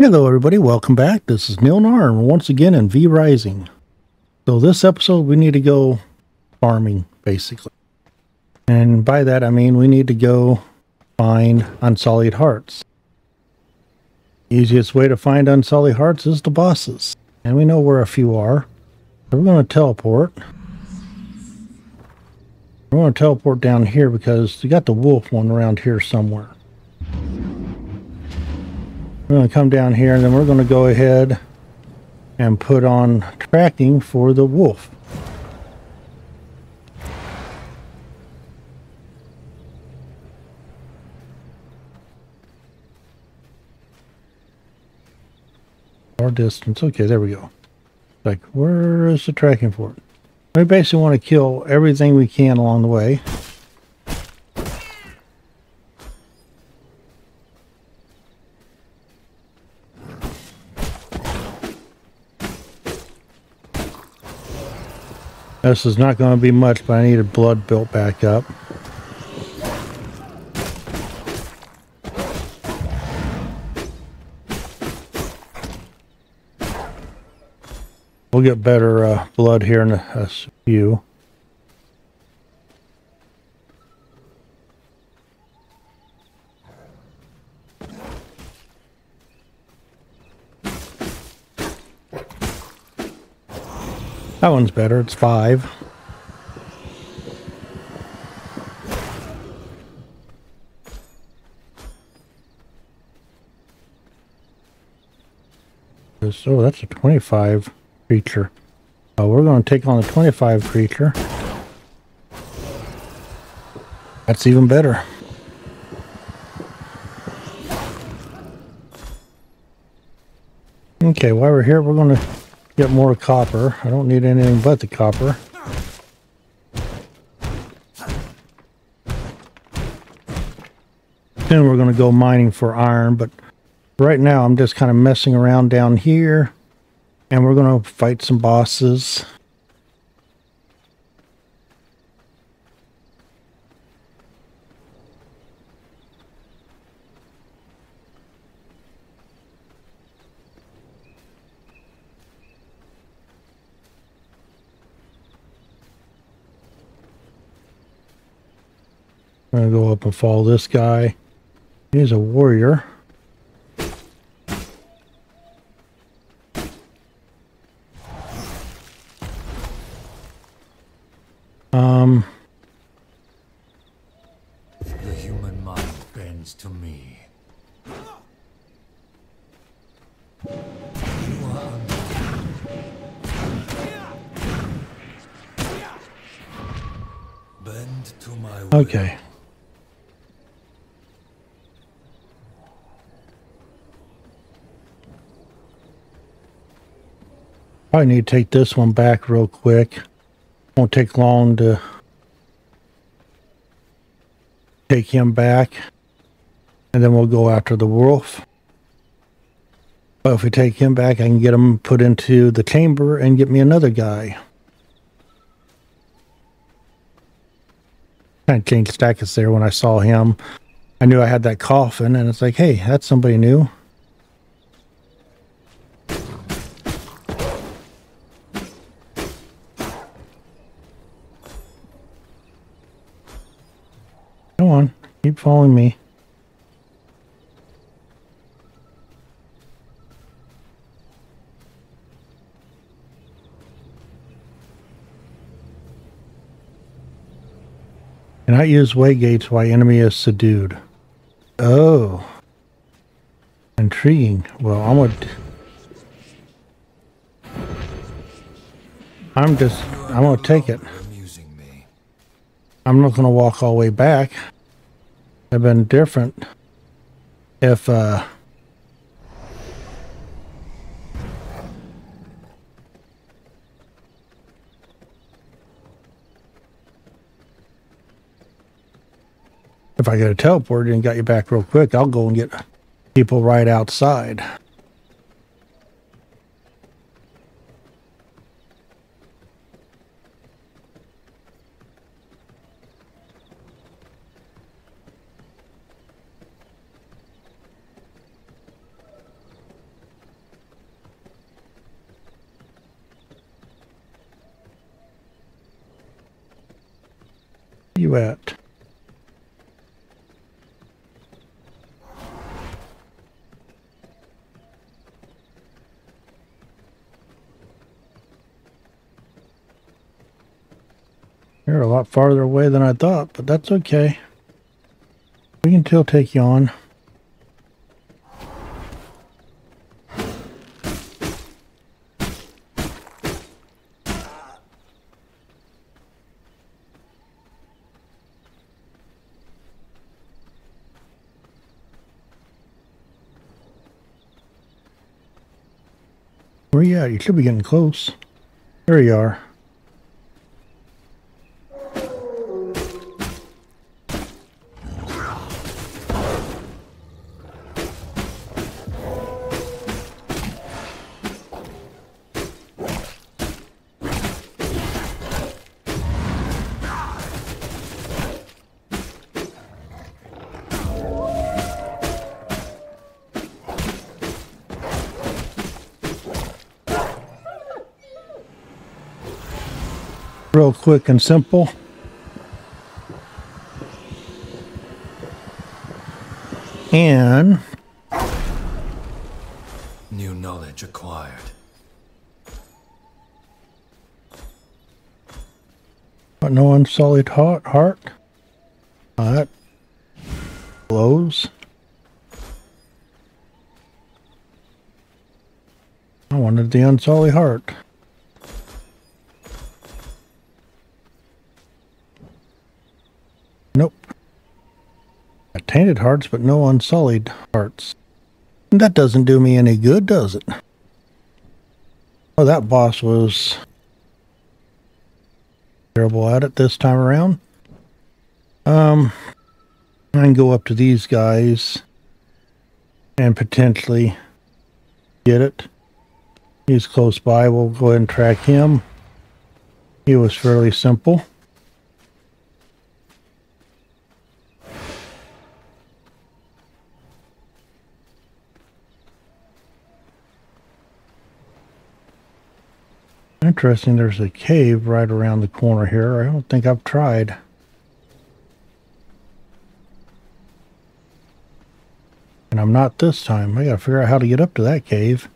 Hello, everybody. Welcome back. This is Nilnyar, and once again in V Rising. So, this episode, we need to go farming, basically. And by that, I mean we need to go find Unsullied Hearts. Easiest way to find Unsullied Hearts is the bosses. And we know where a few are. We're going to teleport. We're going to teleport down here because we got the wolf one around here somewhere. We're going to come down here and then we're going to go ahead and put on tracking for the wolf. Our distance. Okay, there we go. Like, where is the tracking for it? We basically want to kill everything we can along the way. This is not going to be much, but I needed blood built back up. We'll get better uh, blood here in a, a few. That one's better. It's five. So that's a 25 creature. Uh, we're going to take on the 25 creature. That's even better. Okay, while we're here, we're going to get more copper. I don't need anything but the copper. Then we're going to go mining for iron, but right now I'm just kind of messing around down here. And we're going to fight some bosses. I'm going to go up and follow this guy. He's a warrior. Um, the human mind bends to me. You are Bend to my will. okay. Probably need to take this one back real quick. Won't take long to take him back. And then we'll go after the wolf. But if we take him back, I can get him put into the chamber and get me another guy. Kind of changed status there when I saw him. I knew I had that coffin, and it's like, hey, that's somebody new. Come on, keep following me. Cannot use way gates while enemy is subdued. Oh. Intriguing. Well, I'm gonna... I'm just... I'm gonna take it. I'm not gonna walk all the way back. Have been different if uh if I get a teleport and got you back real quick, I'll go and get people right outside. you at? You're a lot farther away than I thought, but that's okay. We can still take you on. Where are you at? You should be getting close. There you are. Real quick and simple. And New knowledge acquired. but no unsullied heart. heart. That blows. I wanted the unsullied heart. Nope. Tainted hearts, but no unsullied hearts. That doesn't do me any good, does it? Oh, that boss was terrible at it this time around. Um, I can go up to these guys and potentially get it. He's close by. We'll go ahead and track him. He was fairly simple. Interesting, there's a cave right around the corner here. I don't think I've tried. And I'm not this time. I gotta figure out how to get up to that cave.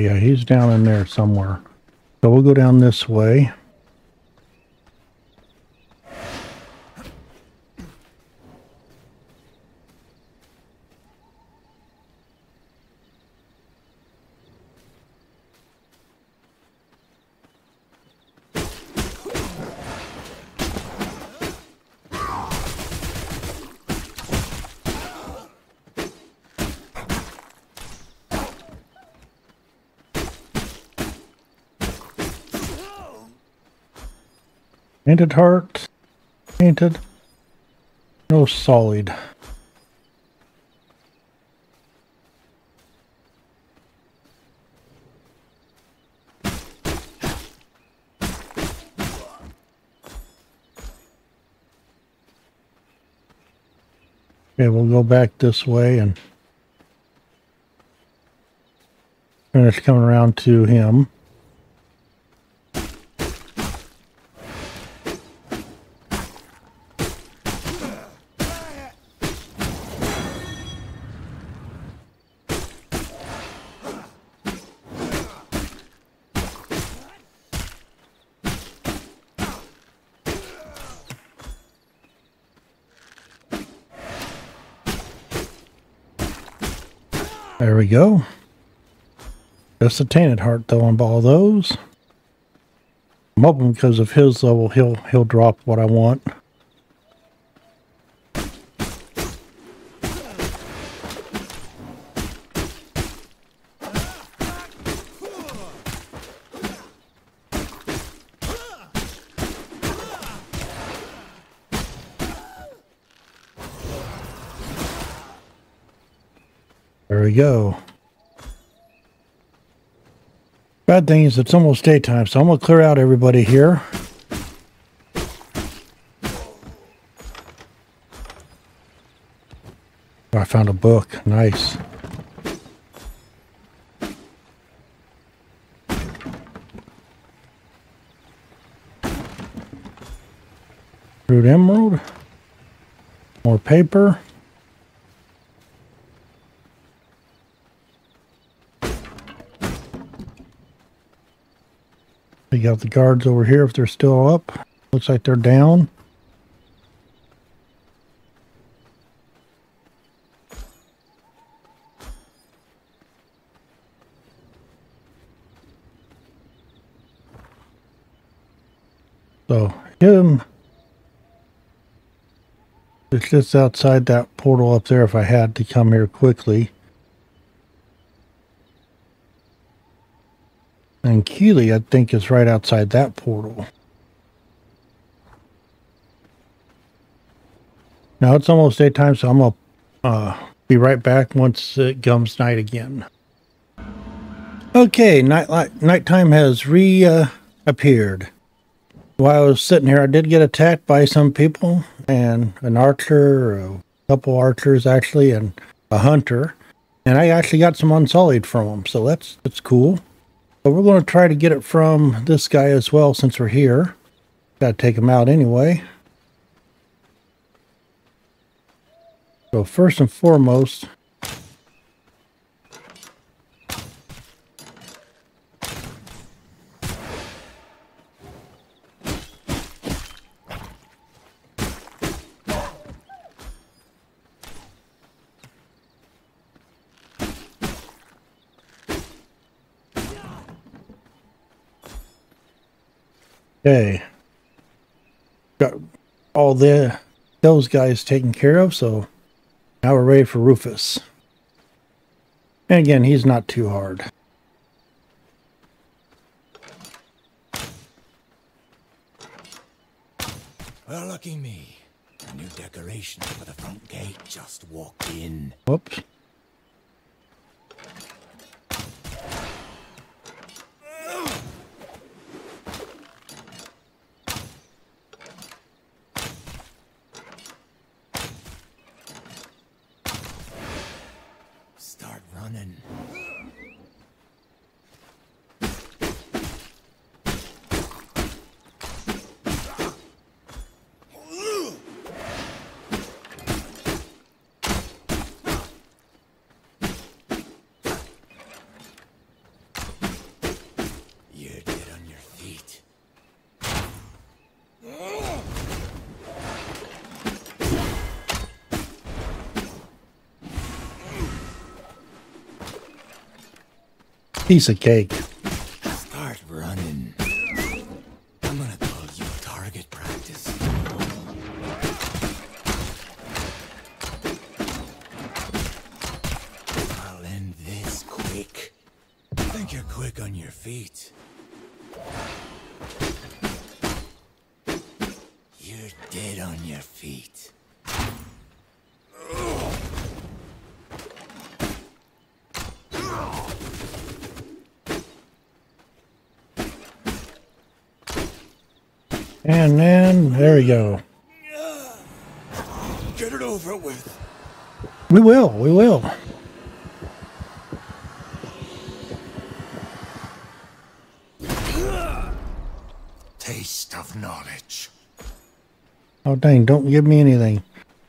Yeah, he's down in there somewhere. So we'll go down this way. Painted heart. Painted. No solid. Okay, we'll go back this way and finish coming around to him. There we go. Just a tainted heart though on all those. I'm hoping because of his level he'll he'll drop what I want. There we go. Bad thing is it's almost daytime, so I'm going to clear out everybody here. Oh, I found a book. Nice. Root emerald. More paper. We got the guards over here if they're still up. Looks like they're down. So him it's just outside that portal up there if I had to come here quickly. And Keely, I think, is right outside that portal. Now it's almost daytime, so I'm going to uh, be right back once it comes night again. Okay, night nighttime has reappeared. Uh, While I was sitting here, I did get attacked by some people and an archer, a couple archers actually, and a hunter. And I actually got some unsullied from them, so that's that's cool. But we're going to try to get it from this guy as well since we're here. Got to take him out anyway. So first and foremost, Okay. Got all the those guys taken care of, so now we're ready for Rufus. And again, he's not too hard. Well, lucky me. A new decoration for the front gate just walked in. Whoops. Piece of cake. Start running. I'm gonna call you target practice. I'll end this quick. Think you're quick on your feet. You're dead on your feet. And then, there we go. Get it over with. We will, we will. Taste of knowledge. Oh, dang, don't give me anything.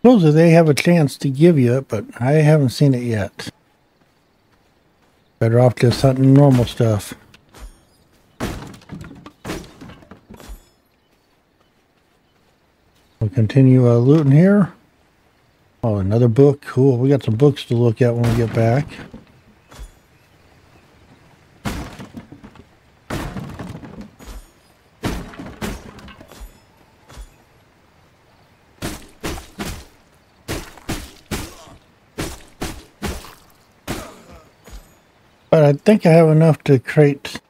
Supposedly they have a chance to give you it, but I haven't seen it yet. Better off just hunting normal stuff. We'll continue uh, looting here. Oh, another book. Cool. We got some books to look at when we get back. But I think I have enough to create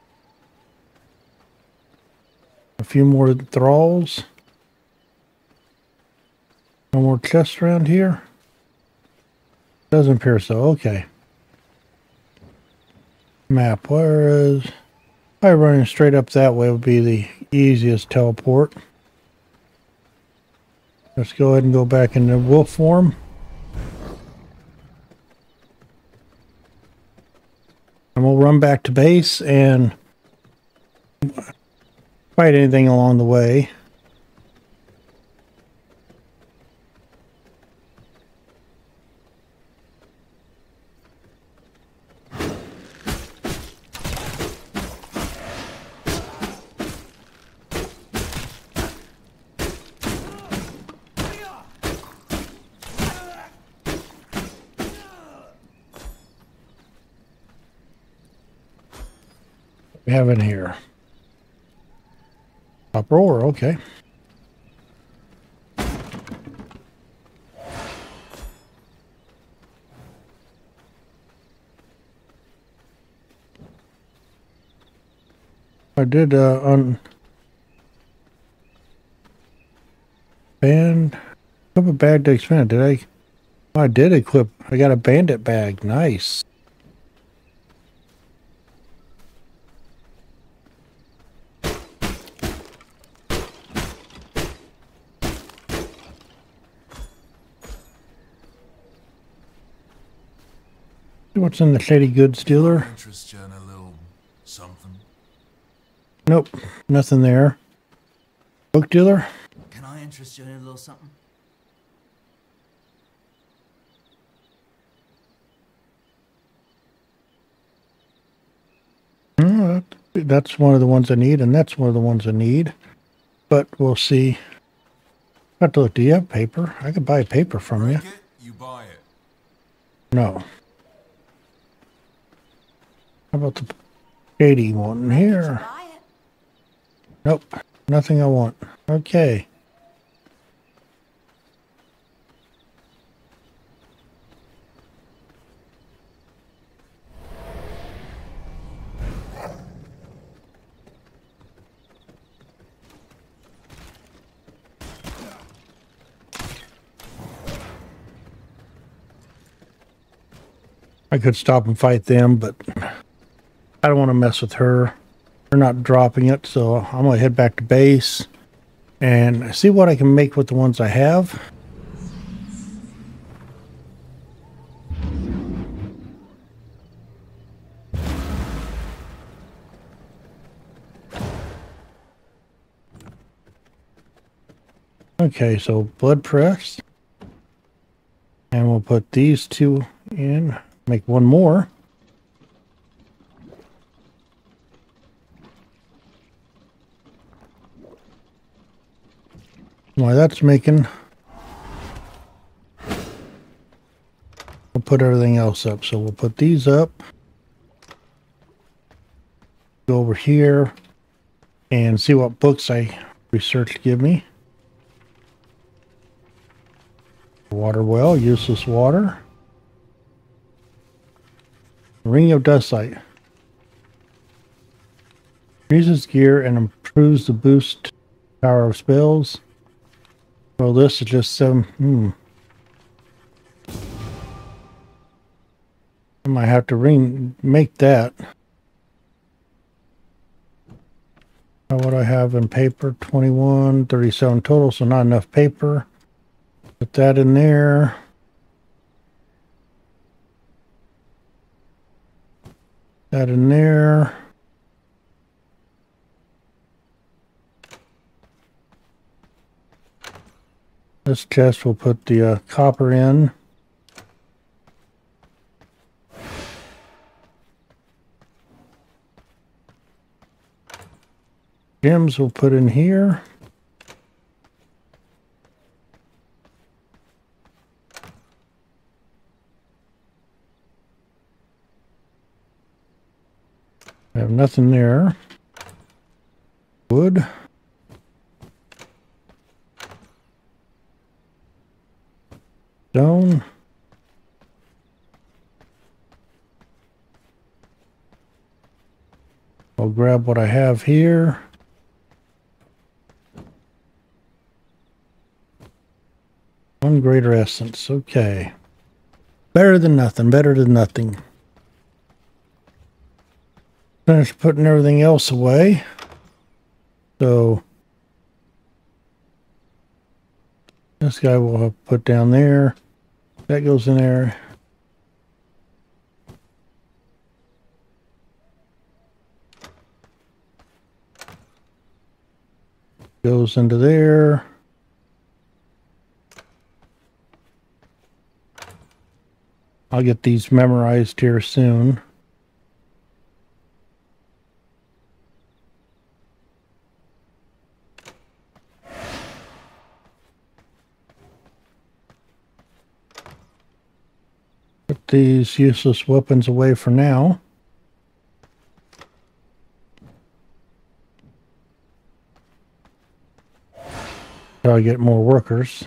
a few more thralls. No more chests around here? Doesn't appear so. Okay. Map. Where is... Probably running straight up that way would be the easiest teleport. Let's go ahead and go back into wolf form. And we'll run back to base and fight anything along the way. We have in here? Uproar, okay. I did uh, on band equip a bag to expand. Did I? Oh, I did equip. I got a bandit bag. Nice. What's in the shady goods dealer? Interest you in a little something? Nope, nothing there. Book dealer? Can I interest you in a little something? Mm, that's one of the ones I need, and that's one of the ones I need. But we'll see. Have to look. Do you have paper? I could buy paper from you. It, you buy it. No. How about the shady one here? Nope, nothing I want. Okay. I could stop and fight them, but I don't want to mess with her. They're not dropping it, so I'm going to head back to base and see what I can make with the ones I have. Okay, so blood press. And we'll put these two in, make one more. Why that's making. We'll put everything else up. So we'll put these up. Go over here and see what books I researched give me. Water well, useless water. Ring of Dustlight. Increases gear and improves the boost power of spells. Well, this is just some. Hmm. I might have to remake that. What I have in paper 21, 37 total, so not enough paper. Put that in there. That in there. This chest will put the uh, copper in. Gems we'll put in here. I have nothing there. Wood. Stone. I'll grab what I have here. One greater essence. Okay. Better than nothing. Better than nothing. Finished putting everything else away. So this guy will put down there. That goes in there. Goes into there. I'll get these memorized here soon. These useless weapons away for now. I'll get more workers.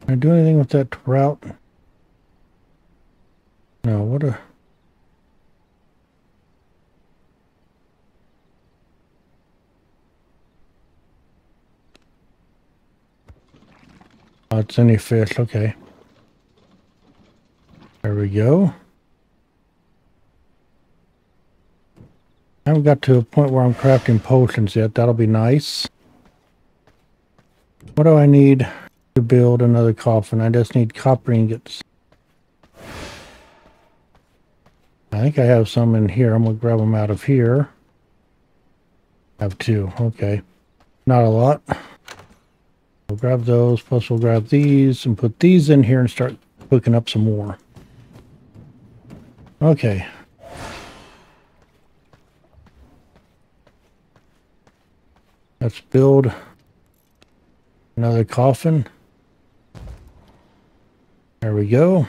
Can I do anything with that route? No, what a... Oh, it's any fish, okay. There we go. I haven't got to a point where I'm crafting potions yet. That'll be nice. What do I need to build another coffin? I just need copper ingots. I think I have some in here. I'm going to grab them out of here. I have two. Okay. Not a lot. We'll grab those. Plus we'll grab these and put these in here and start cooking up some more. Okay. Let's build another coffin. There we go.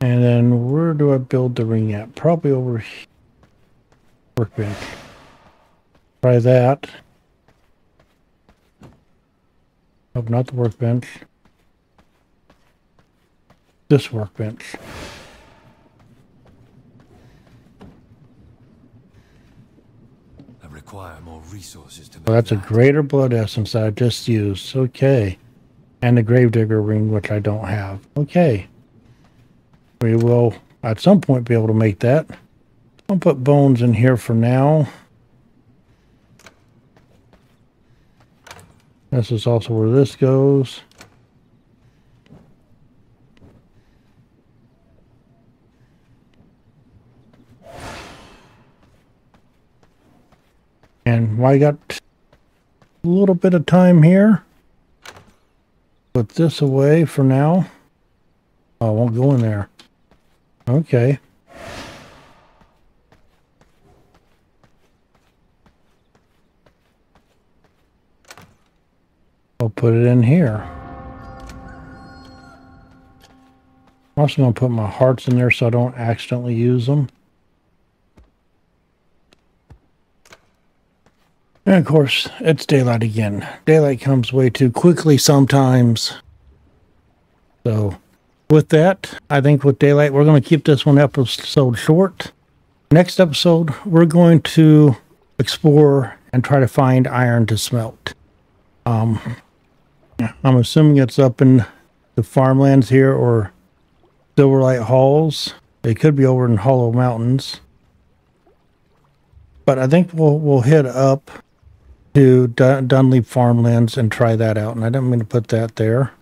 And then where do I build the ring at? Probably over here. Workbench. Try that. Nope, not the workbench. This workbench. require more resources to Well, that's a greater blood essence that I just used. Okay. And the gravedigger ring, which I don't have. Okay. We will, at some point, be able to make that. I'll put bones in here for now. This is also where this goes. And I got a little bit of time here. Put this away for now. Oh, I won't go in there. Okay. I'll put it in here. I'm also going to put my hearts in there so I don't accidentally use them. And of course, it's daylight again. Daylight comes way too quickly sometimes. So, with that, I think with daylight, we're going to keep this one episode short. Next episode, we're going to explore and try to find iron to smelt. Um, I'm assuming it's up in the farmlands here or Silverlight Hills. It could be over in Hollow Mountains. But I think we'll we'll head up to Dun Dunley Farmlands and try that out. And I didn't mean to put that there.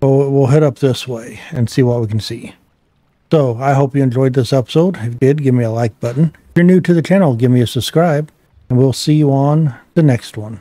So we'll head up this way and see what we can see. So I hope you enjoyed this episode. If you did, give me a like button. If you're new to the channel, give me a subscribe. And we'll see you on the next one.